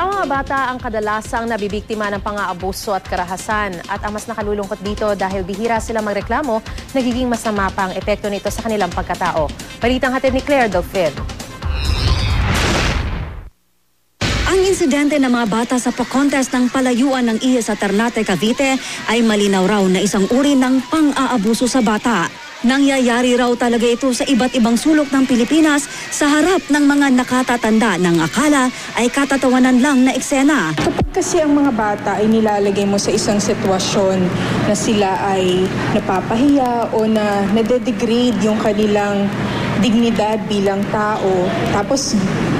Ang mga bata ang kadalasang nabibiktima ng pang-aabuso at karahasan at ang mas nakalulungkot dito dahil bihira sila magreklamo, nagiging masama pa ang epekto nito sa kanilang pagkatao. Balitang hatid ni Claire Dolphin. Ang insidente ng mga bata sa pa-contest ng palayuan ng IE sa Ternate, Cavite ay malinaw raw na isang uri ng pang-aabuso sa bata. Nangyayari raw talaga ito sa iba't ibang sulok ng Pilipinas sa harap ng mga nakatatanda ng akala ay katatawanan lang na eksena. Kapag kasi ang mga bata ay nilalagay mo sa isang sitwasyon na sila ay napapahiya o na nade-degrade yung kanilang dignidad bilang tao. Tapos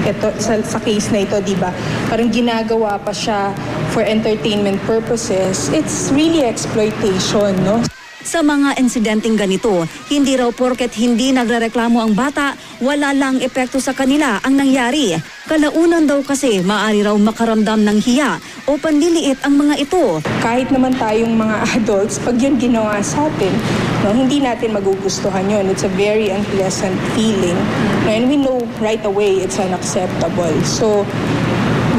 ito sa, sa case na ito, 'di ba? Parang ginagawa pa siya for entertainment purposes. It's really exploitation, no? Sa mga insidenteng ganito, hindi raw porket hindi nagrereklamo ang bata, wala lang epekto sa kanila ang nangyari. Kalaunan daw kasi maaari raw makaramdam ng hiya o panliliit ang mga ito. Kahit naman tayong mga adults, pag yun ginawa sa atin, no, hindi natin magugustuhan yun. It's a very unpleasant feeling. No, and we know right away it's unacceptable. So,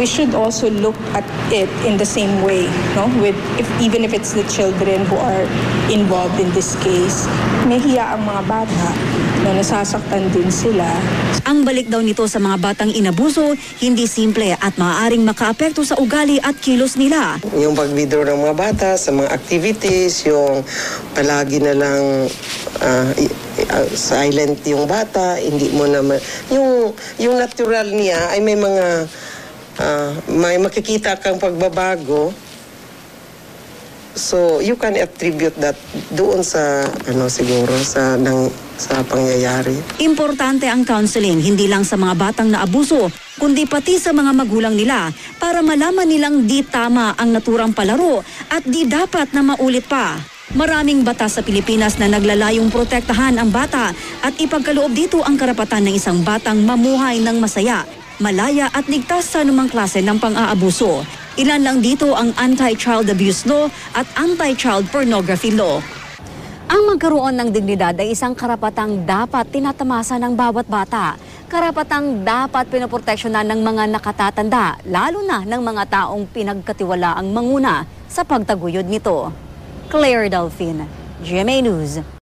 we should also look at it in the same way, no? With if even if it's the children who are involved in this case, may hiya ang mga bata, no, nasasaktan din sila. Ang balik daw nito sa mga batang inabuso, hindi simple at maaaring makaapekto sa ugali at kilos nila. Yung pag-withdraw ng mga bata sa mga activities, yung palagi na lang ah, silent yung bata, hindi mo naman... Yung, yung natural niya ay may mga... ah, may makikita kang pagbabago. So, you can attribute that doon sa, ano siguro, sa, ng, sa pangyayari. Importante ang counseling hindi lang sa mga batang naabuso, kundi pati sa mga magulang nila para malaman nilang di tama ang naturang palaro at di dapat na maulit pa. Maraming batas sa Pilipinas na naglalayong protektahan ang bata at ipagkaloob dito ang karapatan ng isang batang mamuhay ng masaya, malaya at ligtas sa anumang klase ng pang-aabuso. Ilan lang dito ang Anti-Child Abuse Law at Anti-Child Pornography Law. Ang magkaroon ng dignidad ay isang karapatang dapat tinatamasa ng bawat bata. Karapatang dapat pinoproteksyonan ng mga nakatatanda, lalo na ng mga taong pinagkatiwalaang manguna sa pagtaguyod nito. Claire Delphine, GMA News.